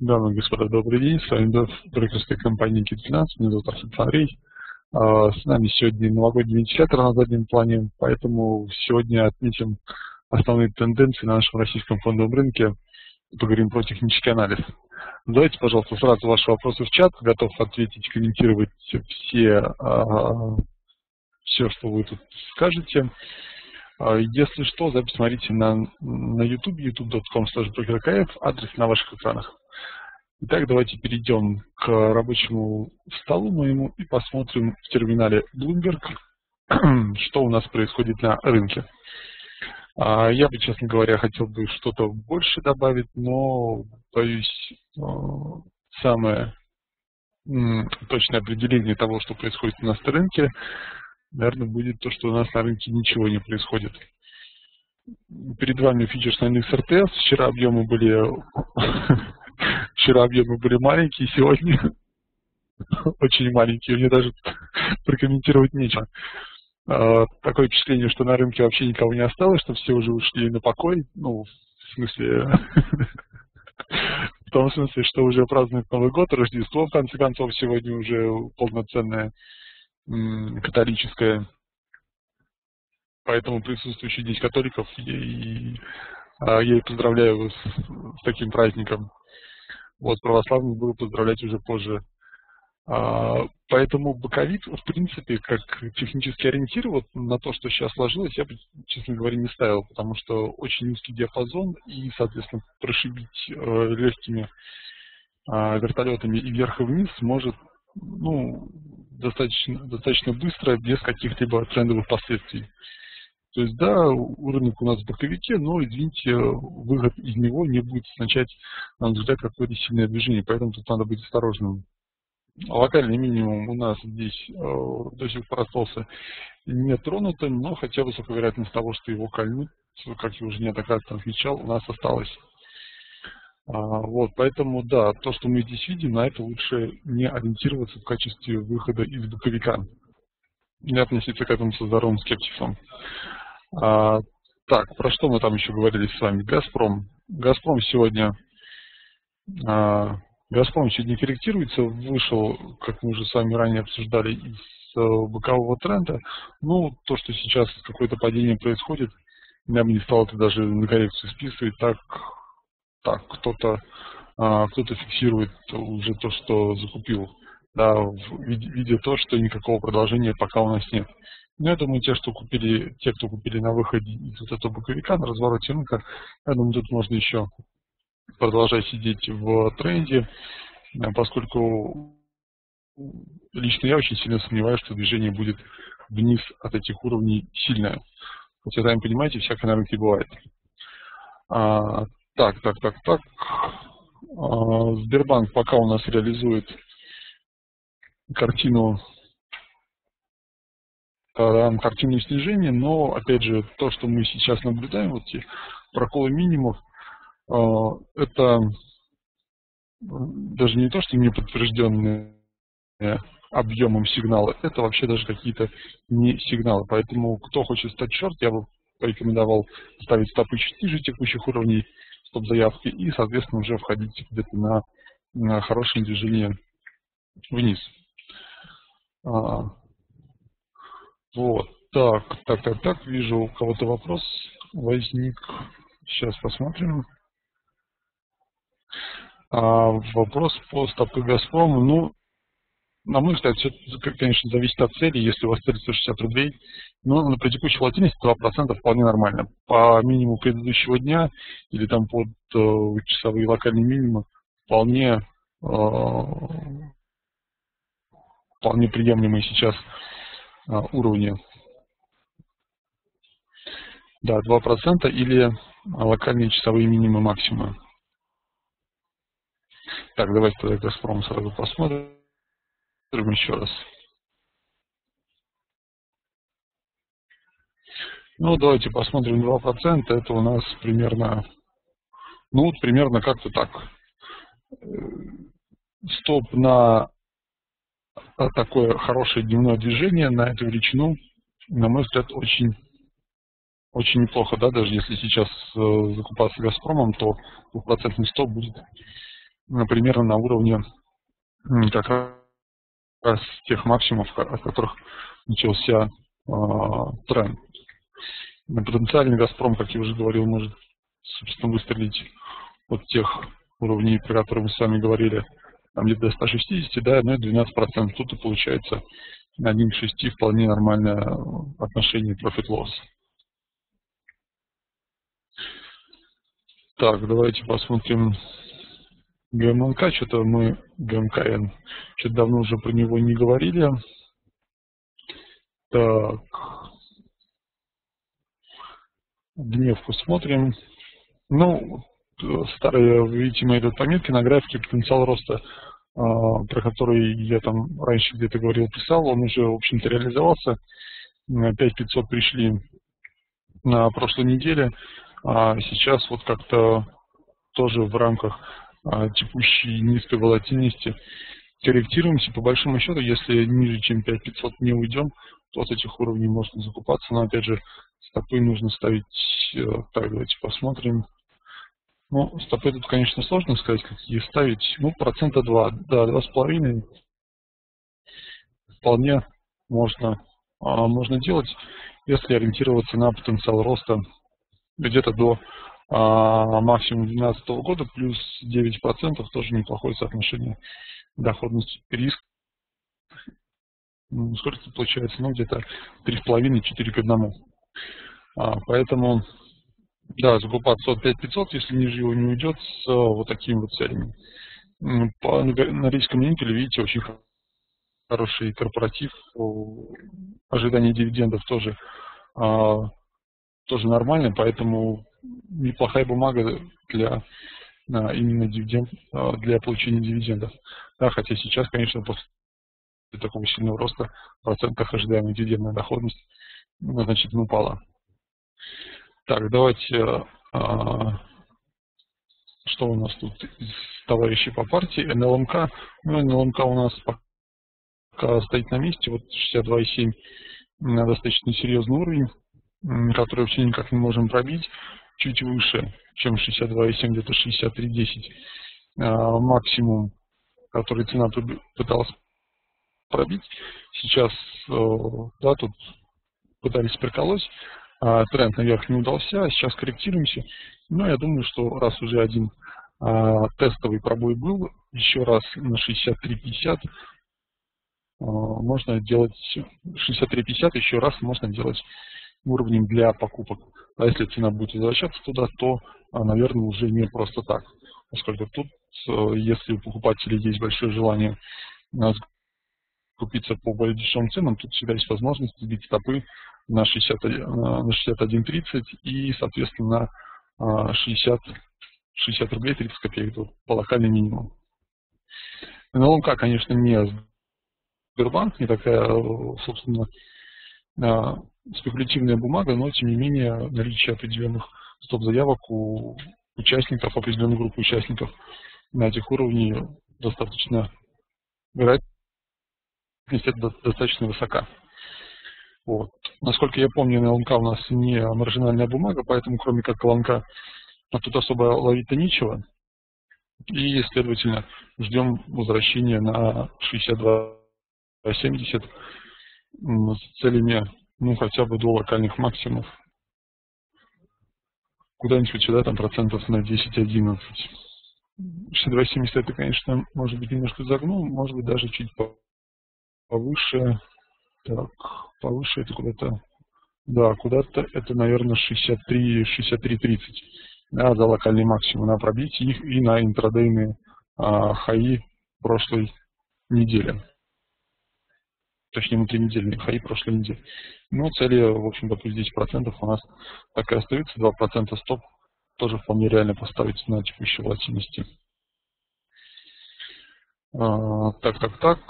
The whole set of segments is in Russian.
Дамы и господа, добрый день. С вами брокерская компания Кит-Финанс. Меня зовут Архип Андрей. А, с нами сегодня новогодний инициатор на заднем плане, поэтому сегодня отметим основные тенденции на нашем российском фондовом рынке. Поговорим про технический анализ. Задайте, пожалуйста, сразу ваши вопросы в чат. Готов ответить, комментировать все, а, все что вы тут скажете. А, если что, запись смотрите на, на YouTube, youtube.com slash адрес на ваших экранах. Итак, давайте перейдем к рабочему столу моему и посмотрим в терминале Bloomberg, что у нас происходит на рынке. А, я бы, честно говоря, хотел бы что-то больше добавить, но, боюсь, а, самое точное определение того, что происходит у нас на рынке, наверное, будет то, что у нас на рынке ничего не происходит. Перед вами фьючерсный индекс РТС. Вчера объемы были вчера объемы были маленькие, сегодня очень маленькие. Мне даже прокомментировать нечего. А, такое впечатление, что на рынке вообще никого не осталось, что все уже ушли на покой. Ну, в смысле, в том смысле, что уже празднуют Новый год, Рождество, в конце концов, сегодня уже полноценное католическое. Поэтому присутствующие здесь католиков, и, а, я и поздравляю вас с таким праздником. Вот, православных буду поздравлять уже позже. А, поэтому боковик, в принципе, как технический ориентир вот на то, что сейчас сложилось, я бы, честно говоря, не ставил, потому что очень низкий диапазон и, соответственно, прошибить э, легкими э, вертолетами и вверх и вниз может ну, достаточно, достаточно быстро, без каких-либо трендовых последствий. То есть, да, рынок у нас в боковике, но, извините, выход из него не будет означать, на мой взгляд, какое-то сильное движение, поэтому тут надо быть осторожным. Локальный минимум у нас здесь э, до сих пор остался не тронутым, но хотя высокая вероятность того, что его кольнут, как я уже неоднократно отмечал, у нас осталось. А, вот, поэтому, да, то, что мы здесь видим, на это лучше не ориентироваться в качестве выхода из боковика. Не относиться к этому со здоровым скептисом. А, так, про что мы там еще говорили с вами? Газпром. Газпром сегодня, а, Газпром сегодня корректируется, вышел, как мы уже с вами ранее обсуждали, из э, бокового тренда. Ну, то, что сейчас какое-то падение происходит, я бы не стал это даже на коррекцию списывать, так так, кто-то а, кто-то фиксирует уже то, что закупил, да, видя то, что никакого продолжения пока у нас нет. Но я думаю, те, что купили, те, кто купили на выходе из вот этого боковика на развороте рынка, я думаю, тут можно еще продолжать сидеть в тренде, поскольку лично я очень сильно сомневаюсь, что движение будет вниз от этих уровней сильное. Хотя, сами понимаете, всякое на рынке бывает. Так, так, так, так. А, Сбербанк пока у нас реализует картину картину снижения, но опять же то, что мы сейчас наблюдаем, вот эти проколы минимумов, а, это даже не то, что не подтвержденные объемом сигналы, это вообще даже какие-то не сигналы. Поэтому кто хочет стать шорт, я бы порекомендовал ставить стопы чуть ниже текущих уровней стоп-заявки и, соответственно, уже входить где-то на, на хорошее движение вниз. А, вот, так, так, так, так, вижу, у кого-то вопрос возник. Сейчас посмотрим. А, вопрос по стопы Газпрома. Ну, на мой взгляд, все, конечно, зависит от цели. Если у вас цель 160 рублей, но ну, при текущей волатильности 2% вполне нормально. По минимуму предыдущего дня или там под э, часовые локальные минимумы вполне, э, вполне приемлемые сейчас э, уровни. Да, 2% или локальные часовые минимумы максимумы. Так, давайте тогда Газпром сразу посмотрим еще раз. Ну, давайте посмотрим 2%. Это у нас примерно, ну, примерно как-то так. Стоп на такое хорошее дневное движение, на эту величину, на мой взгляд, очень, очень неплохо. Да? Даже если сейчас э, закупаться Газпромом, то двухпроцентный стоп будет примерно на уровне как раз тех максимумов, от которых начался тренд. Потенциальный «Газпром», как я уже говорил, может, собственно, выстрелить от тех уровней, про которые мы с вами говорили, там где-то до 160, да, ну и 12%. Тут и получается 1 к 6 вполне нормальное отношение profit-loss. Так, давайте посмотрим ГМНК. Что-то мы, ГМКН, что-то давно уже про него не говорили. Так, дневку смотрим. Ну, старые, видите, мои тут пометки на графике потенциал роста, а, про который я там раньше где-то говорил, писал, он уже, в общем-то, реализовался. 5500 пришли на прошлой неделе, а сейчас вот как-то тоже в рамках текущей низкой волатильности корректируемся. По большому счету, если ниже, чем 5500 не уйдем, то от этих уровней можно закупаться. Но опять же, стопы нужно ставить, э, так, давайте посмотрим. Ну, стопы тут, конечно, сложно сказать, какие ставить. Ну, процента 2, да, 2,5 вполне можно, а, можно делать, если ориентироваться на потенциал роста где-то до а, максимум 2012 года, плюс 9% тоже неплохое соотношение доходности риск. Сколько это получается? Ну, где-то 3,5-4 к 1. А, поэтому, да, закупаться от 5500, если ниже его не уйдет, с вот такими вот целями. По норвежскому никелю, видите, очень хороший корпоратив, ожидание дивидендов тоже, а, тоже нормально, поэтому неплохая бумага для а, именно дивиденд, а, для получения дивидендов. Да, хотя сейчас, конечно, после такого сильного роста в процентах ожидаемая дивидендная доходность значительно упала. Так, давайте, а, что у нас тут из товарищей по партии, НЛМК. Ну, НЛМК у нас пока стоит на месте, вот 62,7 достаточно серьезный уровень, который вообще никак не можем пробить, чуть выше, чем 62,7, где-то 63,10 а, максимум, который цена пыталась пробить. Сейчас, да, тут пытались приколоть, а, тренд наверх не удался, а сейчас корректируемся. Но я думаю, что раз уже один а, тестовый пробой был, еще раз на 63.50 а, можно делать 63.50 еще раз можно делать уровнем для покупок. А если цена будет возвращаться туда, то, наверное, уже не просто так. Поскольку тут, если у покупателей есть большое желание купиться по более дешевым ценам, тут всегда есть возможность сбить стопы на 61, э, на 61.30 и, соответственно, 60, 60 рублей 30 копеек тут по локальный минимум. НЛМК, конечно, не Сбербанк, не такая, собственно, э, спекулятивная бумага, но, тем не менее, наличие определенных стоп-заявок у участников, определенной группы участников на этих уровнях достаточно вероятно это достаточно высока. Вот. Насколько я помню, НЛНК у нас не маржинальная бумага, поэтому кроме как ЛНК тут особо ловить-то нечего. И, следовательно, ждем возвращения на 62-70 с целями, ну, хотя бы до локальных максимумов. Куда-нибудь сюда, там, процентов на 10-11. 62-70 это, конечно, может быть, немножко загнул, может быть, даже чуть повыше, так, повыше это куда-то, да, куда-то это, наверное, 63, 63.30, да, за локальный максимум, на пробитие их и на интрадейные а, хаи прошлой недели. Точнее, внутринедельные хаи прошлой недели. Ну, цели, в общем-то, плюс 10% у нас так и остаются, 2% стоп тоже вполне реально поставить на текущей волатильности. А, так, так, так.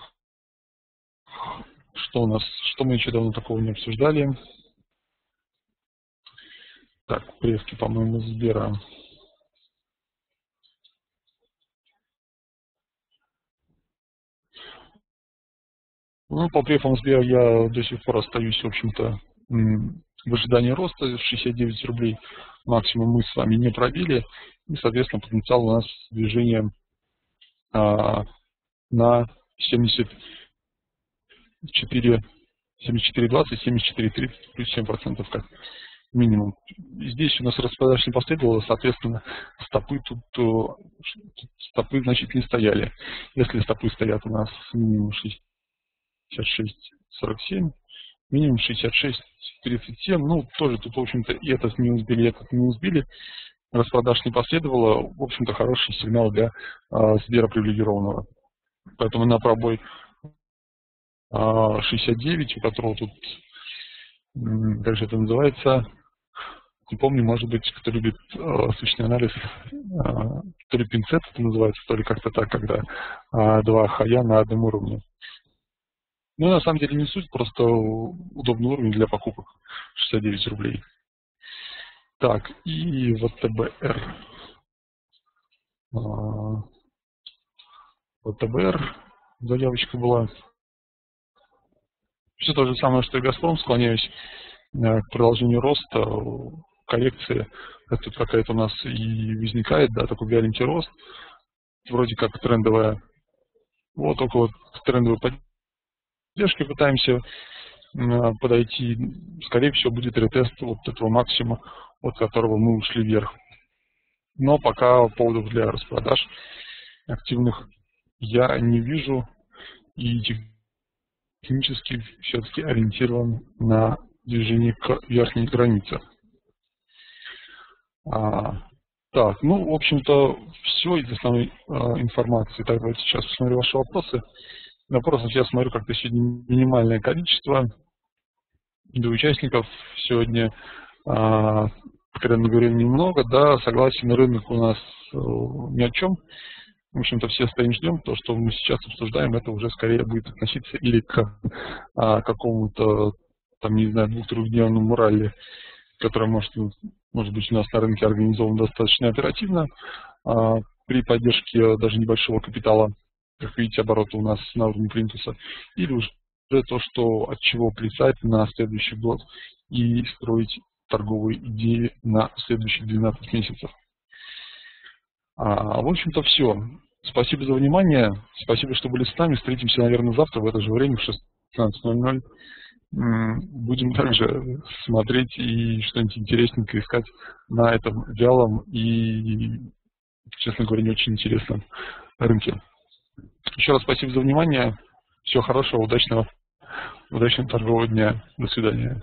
Что у нас, что мы еще давно такого не обсуждали? Так, прески, по-моему, Сбера. Ну, по префам Сбера я до сих пор остаюсь, в общем-то, в ожидании роста 69 рублей максимум мы с вами не пробили. И, соответственно, потенциал у нас движения а, на 74 74,20, 74,30 плюс 7% как минимум. Здесь у нас распродаж не последовало, соответственно, стопы тут, тут стопы, значит, не стояли. Если стопы стоят у нас минимум 66,47, минимум 66,37, ну, тоже тут, в общем-то, и этот не убили, и этот не убили. Распродаж не последовало, в общем-то, хороший сигнал для а, Сбера привилегированного. Поэтому на пробой а, 69, у которого тут, как же это называется, не помню, может быть, кто любит э, сущный анализ, э, то ли пинцет это называется, то ли как-то так, когда э, два хая на одном уровне. Ну, на самом деле не суть, просто удобный уровень для покупок. 69 рублей. Так, и ВТБР. А, ВТБР заявочка была. Все то же самое, что и Газпром, склоняюсь э, к продолжению роста коррекции, тут какая-то у нас и возникает, да, такой вяленький рост, вроде как трендовая, вот около трендовой поддержки пытаемся подойти, скорее всего будет ретест вот этого максимума, от которого мы ушли вверх. Но пока поводов для распродаж активных я не вижу и технически все-таки ориентирован на движение к верхней границе. А, так, ну, в общем-то, все из основной а, информации. Так, давайте сейчас посмотрю ваши вопросы. Вопросов я смотрю как-то сегодня минимальное количество. До участников сегодня, а, когда мы говорим немного, да, согласен, рынок у нас а, ни о чем. В общем-то, все стоим ждем, то, что мы сейчас обсуждаем, это уже скорее будет относиться или к а, какому-то, там, не знаю, двух-трехдневному ралли, которое может может быть у нас на рынке организован достаточно оперативно. А, при поддержке даже небольшого капитала, как видите, обороты у нас на уровне плинтуса, или уже то, что от чего плясать на следующий год и строить торговые идеи на следующие 12 месяцев. А, в общем-то, все. Спасибо за внимание. Спасибо, что были с нами. Встретимся, наверное, завтра в это же время в 16.00 будем также смотреть и что-нибудь интересненькое искать на этом вялом и, честно говоря, не очень интересном рынке. Еще раз спасибо за внимание. Всего хорошего, удачного, удачного торгового дня. До свидания.